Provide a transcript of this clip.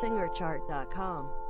SingerChart.com.